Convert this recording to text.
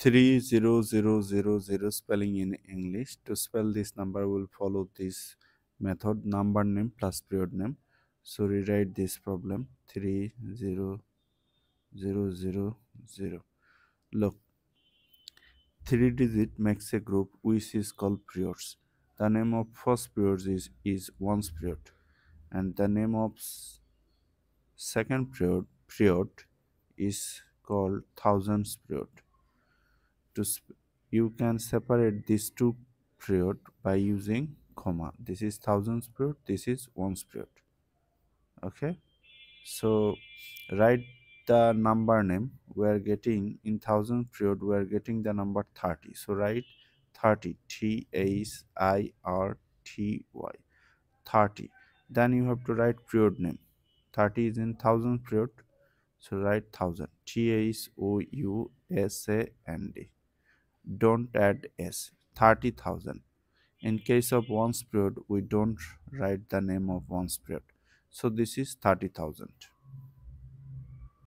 30000 spelling in English. To spell this number, we'll follow this method number name plus period name. So rewrite this problem 30000. Look, three digit makes a group which is called periods. The name of first period is, is period and the name of second period period is called thousands period to you can separate these two period by using comma. This is thousands period this is ones period. Okay? So write the number name. We are getting in thousand period we are getting the number 30 so write 30 t h i r t y. 30 then you have to write period name. 30 is in thousand period. So write thousand. T h o u s a n d don't add s 30000 in case of ones period we don't write the name of ones period so this is 30000